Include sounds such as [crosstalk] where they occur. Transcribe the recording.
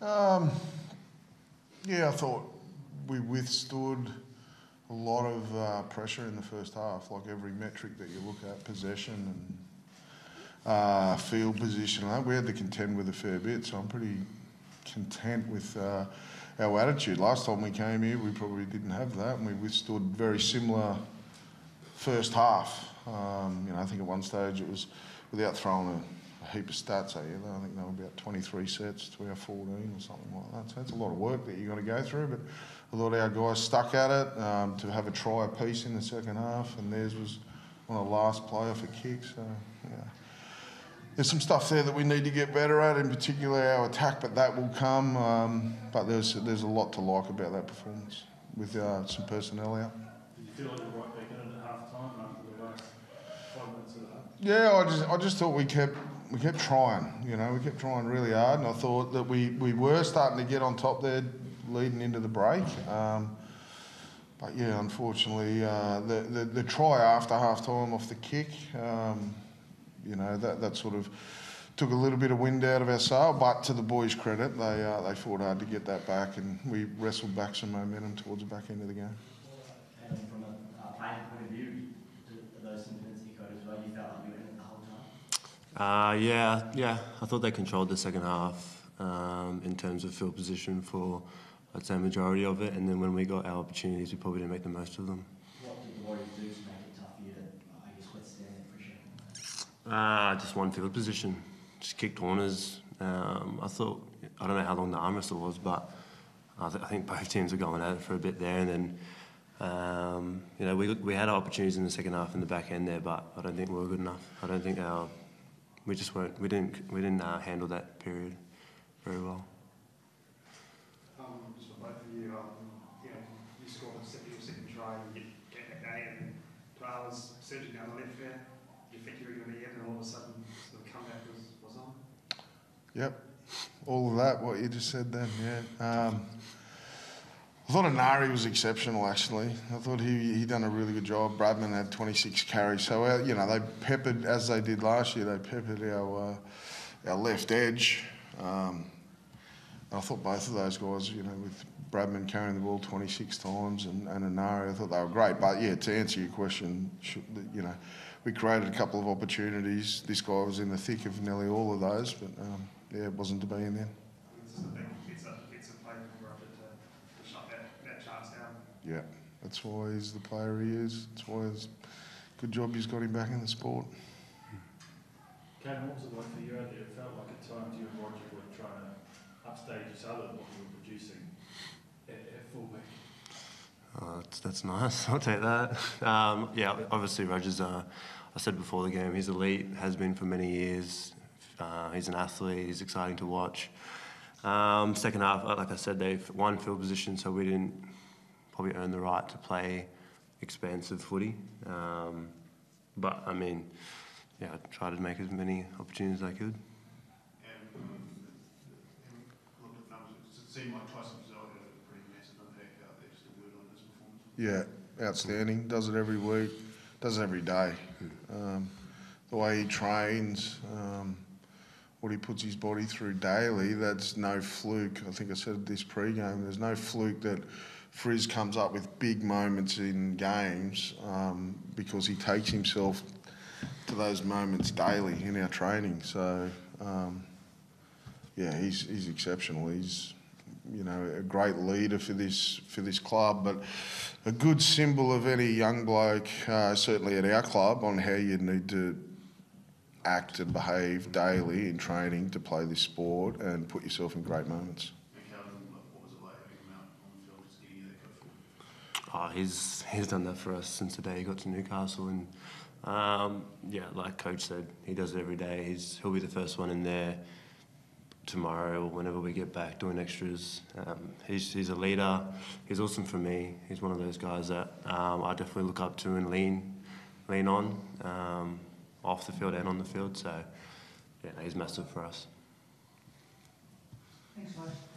Um, yeah, I thought we withstood a lot of uh, pressure in the first half, like every metric that you look at, possession and uh, field position. We had to contend with a fair bit, so I'm pretty content with uh, our attitude. Last time we came here, we probably didn't have that, and we withstood very similar first half. Um, you know, I think at one stage it was without throwing a, a heap of stats at you. I think they were about 23 sets to our 14 or something like that. So that's a lot of work that you've got to go through. But I thought our guys stuck at it um, to have a try apiece in the second half, and theirs was on a last play off a kick. So yeah. There's some stuff there that we need to get better at, in particular our attack, but that will come. Um, but there's there's a lot to like about that performance with uh, some personnel out. Did you feel like you were right back in at half time after the last five minutes of that? Yeah, I just I just thought we kept we kept trying. You know, we kept trying really hard, and I thought that we, we were starting to get on top there, leading into the break. Um, but yeah, unfortunately, uh, the, the the try after half time off the kick, um, you know, that that sort of took a little bit of wind out of our sail. But to the boys' credit, they uh, they fought hard to get that back, and we wrestled back some momentum towards the back end of the game. And from a uh, playing point of view, do, do those sentiments echoed as well? You felt like you were in it the whole time? Uh, yeah, yeah. I thought they controlled the second half um, in terms of field position for, I'd say, majority of it. And then when we got our opportunities, we probably didn't make the most of them. What did the Warriors do to make it tough for you to, I guess, withstand that pressure? Uh, just one field position, just kicked corners. Um, I thought, I don't know how long the arm wrestle was, but I, th- I think both teams were going at it for a bit there. And then, um, you know, we, we had our opportunities in the second half in the back end there, but I don't think we were good enough. I don't think our, we just weren't, we didn't, we didn't uh, handle that period very well. Um, just for both of you, um, you know, you scored a second, your second try, you get, get that day, and Tuala's surging down the left there. You think you were going to be in, and all of a sudden, the comeback was, was on. Yep, all of that, what you just said then, yeah. Um, I thought Enari was exceptional, actually. I thought he he done a really good job. Bradman had 26 carries, so uh, you know they peppered as they did last year. They peppered our uh, our left edge. Um, I thought both of those guys, you know, with Bradman carrying the ball 26 times and, and Enari, I thought they were great. But yeah, to answer your question, you know, we created a couple of opportunities. This guy was in the thick of nearly all of those, but um, yeah, it wasn't to be in the end. It's just a big, it's a, it's a play for Roger to, to shut that, that chance down. Yeah, that's why he's the player he is. That's why it's good job he's got him back in the sport. Kalyn, what was it like for you out there? It felt like at times you and Roger were trying to upstage each other what you were producing at, at fullback. Oh, that's, that's nice. [laughs] I'll take that. Um, yeah, obviously Rogers. Uh, I said before the game, he's elite. Has been for many years. Uh, he's an athlete. He's exciting to watch. Um, second half, uh, like I said, they won field position, so we didn't probably earn the right to play expansive footy. Um, but I mean, yeah, I tried to make as many opportunities as I could. Yeah, outstanding. Does it every week. Does it every day. Um, the way he trains, um, what he puts his body through daily, that's no fluke. I think I said this pre-game. There's no fluke that Frizz comes up with big moments in games um, because he takes himself to those moments daily in our training. So, um, yeah, he's he's exceptional. He's you know a great leader for this for this club, but a good symbol of any young bloke, uh, certainly at our club, on how you need to act and behave daily in training to play this sport and put yourself in great moments. And Kalyn, what was it like having him out on the field, just getting you that go forward? Oh, he's he's done that for us since the day he got to Newcastle, and um, yeah, like Coach said, he does it every day. He's he'll be the first one in there tomorrow or whenever we get back doing extras. Um, he's he's a leader. He's awesome for me. He's one of those guys that um, I definitely look up to and lean lean on um, off the field and on the field. So yeah, he's massive for us. Thanks, guys.